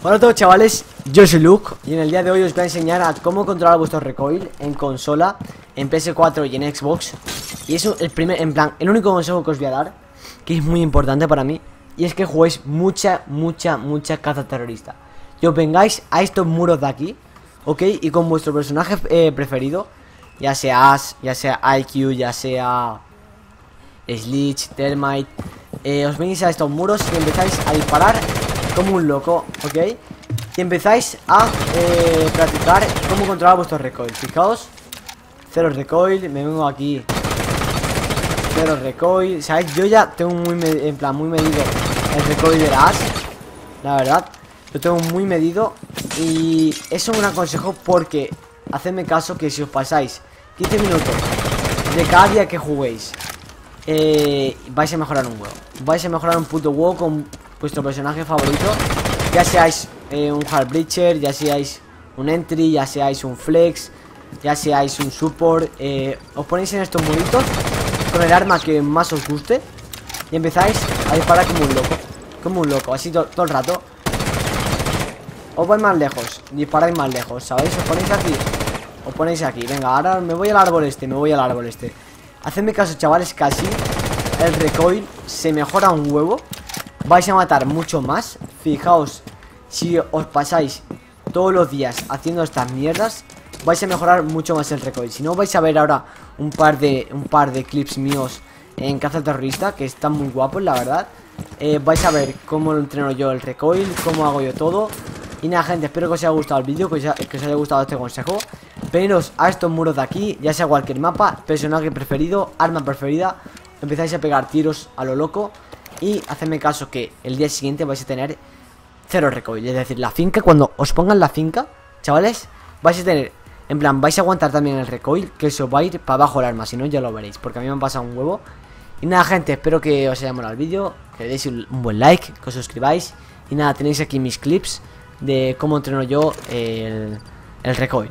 Hola a todos chavales, yo soy Luke y en el día de hoy os voy a enseñar a cómo controlar vuestro recoil en consola, en PS4 y en Xbox. Y es el primer, en plan, el único consejo que os voy a dar, que es muy importante para mí Y es que juguéis mucha, mucha, mucha caza terrorista. Y os vengáis a estos muros de aquí, ok, y con vuestro personaje eh, preferido Ya sea Ash, ya sea IQ, ya sea Slitch, Termite eh, Os venís a estos muros y empezáis a disparar como un loco, ¿ok? Y empezáis a eh, practicar cómo controlar vuestro recoil. Fijaos, cero recoil, me vengo aquí. Cero recoil, ¿sabéis? Yo ya tengo muy, en plan, muy medido el recoil de las La verdad, lo tengo muy medido. Y eso es un aconsejo porque Hacedme caso que si os pasáis 15 minutos de cada día que juguéis eh, vais a mejorar un huevo. Vais a mejorar un puto huevo con vuestro personaje favorito. Ya seáis eh, un hard breacher, ya seáis un entry, ya seáis un flex Ya seáis un support eh, Os ponéis en estos muritos Con el arma que más os guste Y empezáis a disparar como un loco Como un loco, así todo el rato. Os vais más lejos Disparáis más lejos, ¿sabéis? Os ponéis aquí Os ponéis aquí, venga, ahora me voy al árbol este Me voy al árbol este. Hacedme caso, chavales, casi el recoil se mejora un huevo vais a matar mucho más. Fijaos, si os pasáis todos los días haciendo estas mierdas, vais a mejorar mucho más el recoil. Si no, vais a ver ahora un par de, un par de clips míos en caza terrorista, que están muy guapos, la verdad. Eh, vais a ver cómo entreno yo el recoil, cómo hago yo todo. Y nada, gente, espero que os haya gustado el vídeo, que, os haya gustado este consejo. Veniros a estos muros de aquí, ya sea cualquier mapa, personaje preferido, arma preferida. Empezáis a pegar tiros a lo loco. Y hacedme caso que el día siguiente vais a tener cero recoil. Es decir, la finca, cuando os pongan la finca, chavales, vais a tener, en plan, vais a aguantar también el recoil, que os va a ir para abajo el arma, si no ya lo veréis, porque a mí me pasado un huevo. Y nada, gente, espero que os haya molado el vídeo, que le deis un buen like, que os suscribáis. Y nada, tenéis aquí mis clips de cómo entreno yo el, el recoil.